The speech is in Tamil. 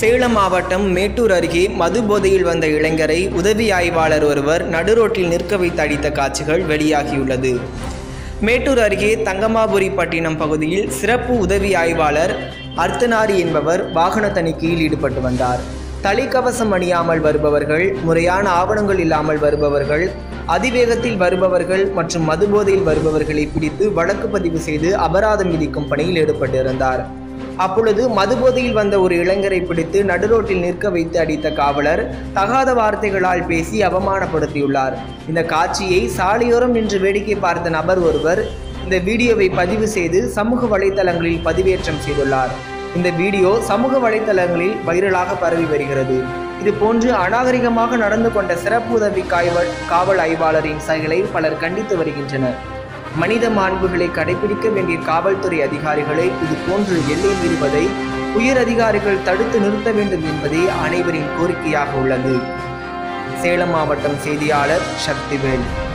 சேலம் மாவட்டம் மேட்டூர் அருகே மது போதையில் வந்த இளைஞரை உதவி ஆய்வாளர் ஒருவர் நடுரோட்டில் நிற்க வைத்து அடித்த காட்சிகள் வெளியாகியுள்ளது. மேட்டூர் அருகே தங்கமாபுரி பட்டினம் பகுதியில் சிறப்பு உதவி ஆய்வாளர் அர்த்தனாரி என்பவர் வாகன தணிக்கையில் ஈடுபட்டு வந்தார். தலைக்கவசம் அணியாமல் வருபவர்கள் முறையான ஆவணங்கள் இல்லாமல் வருபவர்கள் அதிவேகத்தில் வருபவர்கள் மற்றும் மதுபோதையில் வருபவர்களை பிடித்து வழக்கு பதிவு செய்து அபராதம் விதிக்கும் பணியில் ஈடுபட்டிருந்தார். அப்பொழுது மதுபோதையில் வந்த ஒரு இளைஞரை பிடித்து நடுரோட்டில் நிற்க வைத்து அடித்த காவலர் தகாத வார்த்தைகளால் பேசி அவமானப்படுத்தியுள்ளார். இந்த காட்சியை சாலையோரம் நின்று வேடிக்கை பார்த்த நபர் ஒருவர் இந்த வீடியோவை பதிவு செய்து சமூக வலைதளங்களில் பதிவேற்றம் செய்துள்ளார். இந்த வீடியோ சமூக வலைத்தளங்களில் வைரலாக பரவி வருகிறது. இது போன்று அநாகரிகமாக நடந்து கொண்ட சிறப்பு உதவி காவல் காவல் ஆய்வாளரின் செயலை பலர் கண்டித்து வருகின்றனர். மனித மாண்புகளை கடைபிடிக்க வேண்டிய காவல்துறை அதிகாரிகளை இது போன்று எல்லை மீறுவதை உயர் அதிகாரிகள் தடுத்து நிறுத்த வேண்டும் என்பதே அனைவரின் கோரிக்கையாக உள்ளது. சேலம் மாவட்டம் செய்தியாளர் சக்திவேல்.